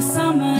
summer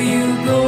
you go.